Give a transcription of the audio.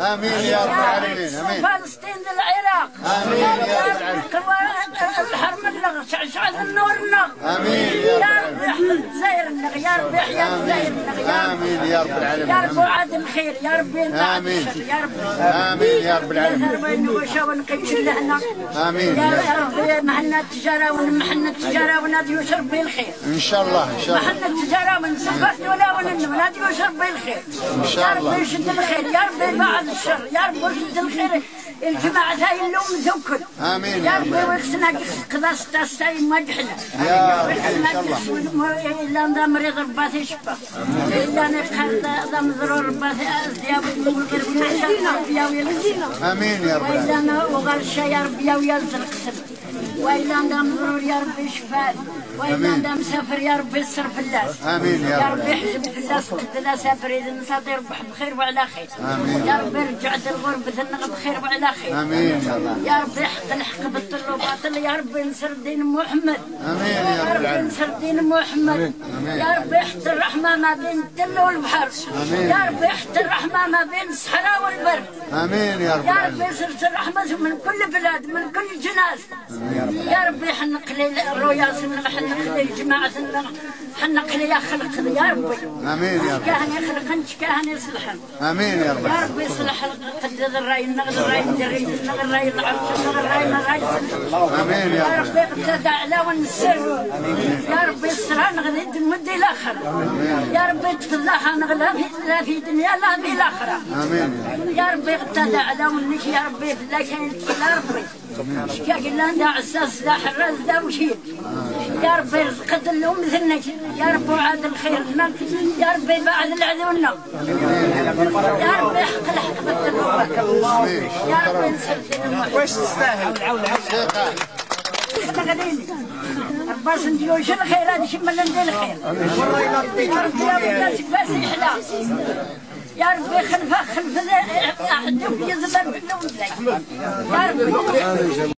آمين يا رب العالمين آمين. فلسطين العراق. آمين يا رب العالمين. اللغة شعل النورنا آمين يا رب يا رب يحمد زير النغ يا رب يحيى زير النغ يا رب امين يا رب يا العالمين وعد الخير يا رب ينفع آمين. الشر يا رب. آمين. يا رب العالمين. وشا ونقيش لهنا آمين. يا رب محلنا التجارة ونمحلنا التجارة ونادي يشرب به الخير إن شاء الله إن شاء الله. محلنا التجارة من سفرت ولا ونن ونادي يشرب به الخير إن شاء يا الله. رب يشد الخير يا رب يبعد الشر. يا رب يشد الخير الجماعة هاي اللوم ذكر. آمين. يا يا رب رب. ويخسنا قضاء ستة مجحنا. يا رب إن شاء الله. إلا أن مريض ربات يشفى إلا أن يقهر ذا مضرور ربات أزياب الملقر بمحشر امين يا رب وإلا أنا وغرشة يا رب يا ويزر قسم وإلا أنا مضرور يا رب يشفى وإلا آمين. أنا مسافر يا رب يسر فلاس آمين يا يا رب. رب يحزب فلاس قد لا سافر إذا نساطي يربح بخير وعلى خير آمين. يا رب يرجع الغربة ذنق بخير وعلى خير آمين يا رب يا رب يحق الحق بالطل وباطل يا رب ينصر دين محمد آمين يا رب رب العالمين. ينصر دين محمد آمين. يا رب يحط الرحمة ما بين الدل والبحر. آمين. يا رب يحط الرحمة ما بين الصحراء والبر. آمين يا رب يا رب العالمين. يرسل الرحمة من كل بلاد من كل جناس. يا رب. يحنق لي الرؤيا حنق لي الجماعة سنق حنق لي يا خلق يا ربي. آمين يا رب. كاهن يخلق انت كاهن يصلحن آمين يا رب يا رب يصلح قد الراي النغل الراي الدري النغل الراي العرش النغل الراي الراي آمين يا يا رب رب يقتدى على والنسر يا رب يسرها نغلي مدي الآخر يا رب يتفضحها نغلا في لا في دنيا لا في الآخرة. آمين. يا رب يا رب يقتدى على والنش يا رب لا كان يا ربي. شكاك لا ندع عساس لا حراس لا وشيد يا رب يرزق الام مثلنا يا رب وعاد الخير لنا يا رب يبعد العدونا يا رب يحق الحق بالتنوبه يا رب ينصر وش تستاهل؟ اشتغليني رباس نديوش الخير هذا شم اللي ندير الخير. والله يا رب يا رب يا رب يحلى يا رب خلفه خلف عدو يزبر بالنوم يا رب